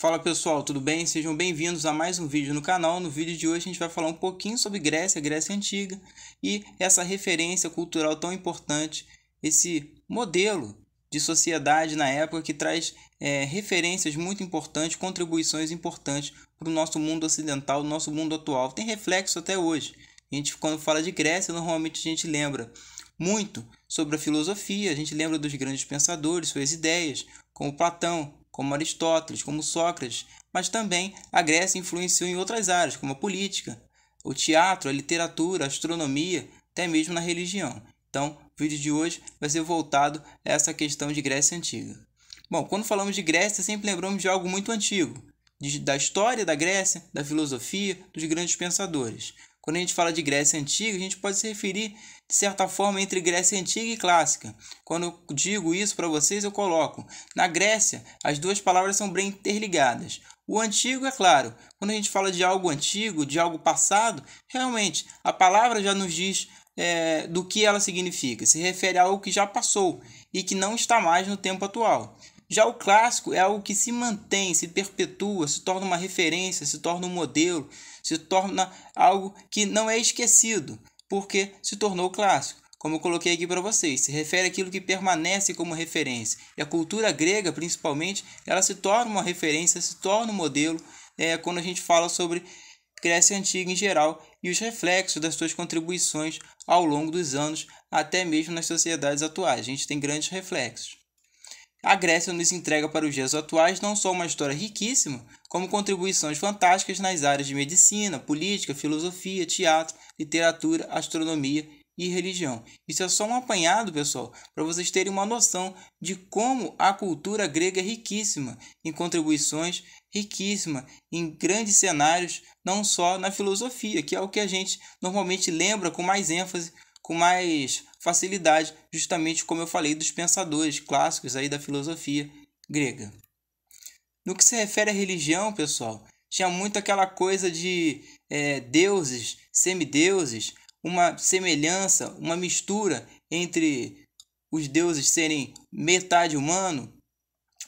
Fala pessoal, tudo bem? Sejam bem-vindos a mais um vídeo no canal. No vídeo de hoje a gente vai falar um pouquinho sobre Grécia, Grécia Antiga e essa referência cultural tão importante, esse modelo de sociedade na época que traz é, referências muito importantes, contribuições importantes para o nosso mundo ocidental, nosso mundo atual. Tem reflexo até hoje. A gente, quando fala de Grécia, normalmente a gente lembra muito sobre a filosofia, a gente lembra dos grandes pensadores, suas ideias, como Platão, como Aristóteles, como Sócrates, mas também a Grécia influenciou em outras áreas, como a política, o teatro, a literatura, a astronomia, até mesmo na religião. Então, o vídeo de hoje vai ser voltado a essa questão de Grécia Antiga. Bom, quando falamos de Grécia, sempre lembramos de algo muito antigo, de, da história da Grécia, da filosofia, dos grandes pensadores. Quando a gente fala de Grécia Antiga, a gente pode se referir, de certa forma, entre Grécia Antiga e Clássica. Quando eu digo isso para vocês, eu coloco. Na Grécia, as duas palavras são bem interligadas. O antigo, é claro, quando a gente fala de algo antigo, de algo passado, realmente a palavra já nos diz é, do que ela significa. Se refere a algo que já passou e que não está mais no tempo atual. Já o clássico é algo que se mantém, se perpetua, se torna uma referência, se torna um modelo, se torna algo que não é esquecido, porque se tornou clássico. Como eu coloquei aqui para vocês, se refere àquilo que permanece como referência. E a cultura grega, principalmente, ela se torna uma referência, se torna um modelo é, quando a gente fala sobre Grécia Antiga em geral e os reflexos das suas contribuições ao longo dos anos, até mesmo nas sociedades atuais. A gente tem grandes reflexos. A Grécia nos entrega para os dias atuais não só uma história riquíssima, como contribuições fantásticas nas áreas de medicina, política, filosofia, teatro, literatura, astronomia e religião. Isso é só um apanhado, pessoal, para vocês terem uma noção de como a cultura grega é riquíssima em contribuições, riquíssima em grandes cenários, não só na filosofia, que é o que a gente normalmente lembra com mais ênfase com mais facilidade, justamente como eu falei dos pensadores clássicos aí da filosofia grega. No que se refere à religião, pessoal, tinha muito aquela coisa de é, deuses, semideuses, uma semelhança, uma mistura entre os deuses serem metade humano,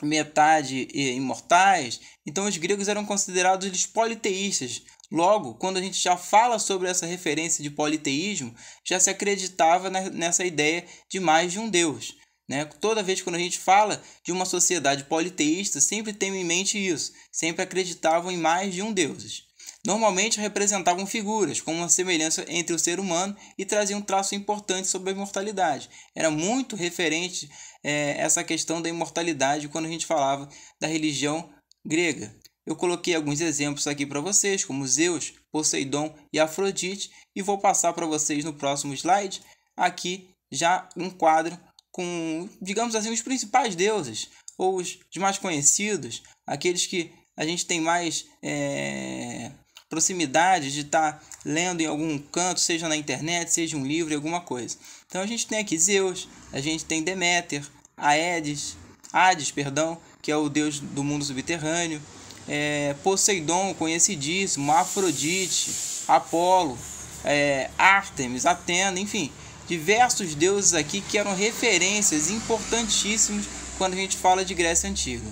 metade imortais. Então os gregos eram considerados politeístas, Logo, quando a gente já fala sobre essa referência de politeísmo, já se acreditava nessa ideia de mais de um Deus. Né? Toda vez que a gente fala de uma sociedade politeísta, sempre tem em mente isso, sempre acreditavam em mais de um Deus. Normalmente representavam figuras, com uma semelhança entre o ser humano e traziam um traço importante sobre a imortalidade. Era muito referente é, essa questão da imortalidade quando a gente falava da religião grega. Eu coloquei alguns exemplos aqui para vocês, como Zeus, Poseidon e Afrodite, e vou passar para vocês no próximo slide, aqui já um quadro com, digamos assim, os principais deuses, ou os, mais conhecidos, aqueles que a gente tem mais é, proximidade de estar tá lendo em algum canto, seja na internet, seja um livro, alguma coisa. Então a gente tem aqui Zeus, a gente tem Deméter, Aedes, Hades, perdão, que é o deus do mundo subterrâneo, é, Poseidon, conhecidíssimo, Afrodite, Apolo, é, Artemis, Atena, enfim, diversos deuses aqui que eram referências importantíssimos quando a gente fala de Grécia Antiga.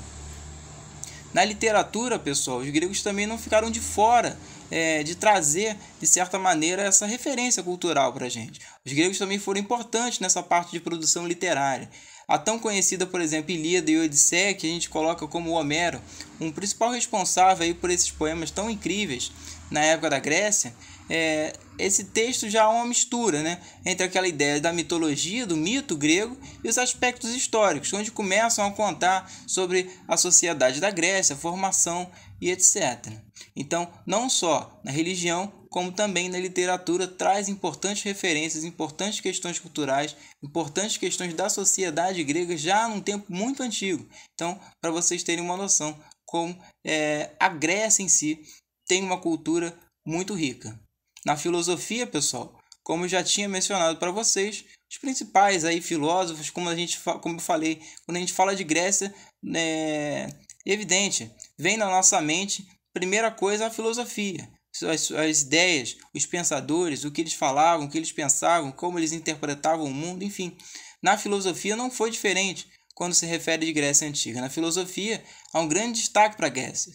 Na literatura, pessoal, os gregos também não ficaram de fora é, de trazer, de certa maneira, essa referência cultural para a gente. Os gregos também foram importantes nessa parte de produção literária. A tão conhecida, por exemplo, Ilíada e Odisseia, que a gente coloca como Homero, um principal responsável aí por esses poemas tão incríveis na época da Grécia, é, esse texto já é uma mistura né, entre aquela ideia da mitologia, do mito grego e os aspectos históricos, onde começam a contar sobre a sociedade da Grécia, a formação e etc. Então, não só na religião, como também na literatura, traz importantes referências, importantes questões culturais, importantes questões da sociedade grega já num tempo muito antigo. Então, para vocês terem uma noção como é, a Grécia em si tem uma cultura muito rica. Na filosofia, pessoal, como eu já tinha mencionado para vocês, os principais aí filósofos, como a gente como eu falei, quando a gente fala de Grécia, é evidente, vem na nossa mente, primeira coisa, a filosofia. As, as ideias, os pensadores, o que eles falavam, o que eles pensavam, como eles interpretavam o mundo, enfim. Na filosofia não foi diferente. quando se refere de Grécia Antiga. Na filosofia, há um grande destaque para a Grécia.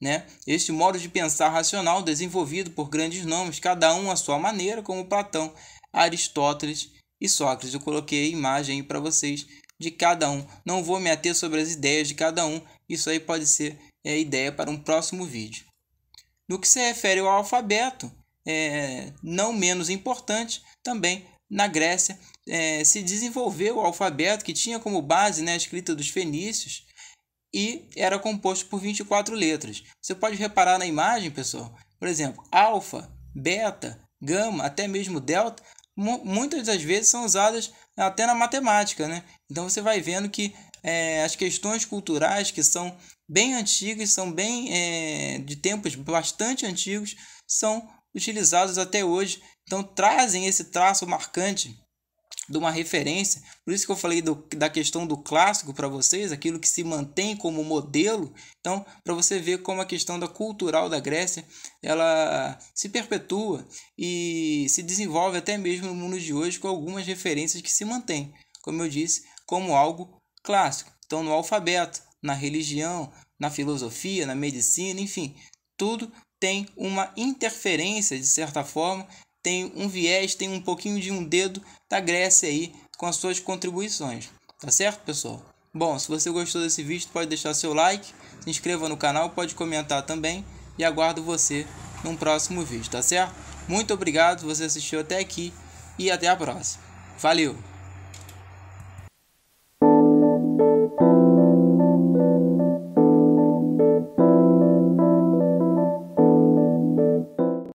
Né? Este modo de pensar racional desenvolvido por grandes nomes, cada um à sua maneira, como Platão, Aristóteles e Sócrates. Eu coloquei a imagem para vocês de cada um. Não vou me ater sobre as ideias de cada um, isso aí pode ser é, ideia para um próximo vídeo. No que se refere ao alfabeto, é, não menos importante, também na Grécia é, se desenvolveu o alfabeto que tinha como base né, a escrita dos fenícios e era composto por 24 letras. Você pode reparar na imagem, pessoal, por exemplo, alfa, beta, gama, até mesmo delta, muitas das vezes são usadas até na matemática, né? Então você vai vendo que é, as questões culturais que são bem antigas, são bem é, de tempos bastante antigos, são utilizados até hoje. Então trazem esse traço marcante de uma referência. Por isso que eu falei do, da questão do clássico para vocês, aquilo que se mantém como modelo. Então, para você ver como a questão da cultural da Grécia, ela se perpetua e se desenvolve até mesmo no mundo de hoje com algumas referências que se mantêm, como eu disse, como algo clássico. Então, no alfabeto, na religião, na filosofia, na medicina, enfim, tudo tem uma interferência, de certa forma, tem um viés, tem um pouquinho de um dedo da Grécia aí com as suas contribuições. Tá certo, pessoal? Bom, se você gostou desse vídeo, pode deixar seu like, se inscreva no canal, pode comentar também e aguardo você num próximo vídeo, tá certo? Muito obrigado, você assistiu até aqui e até a próxima. Valeu!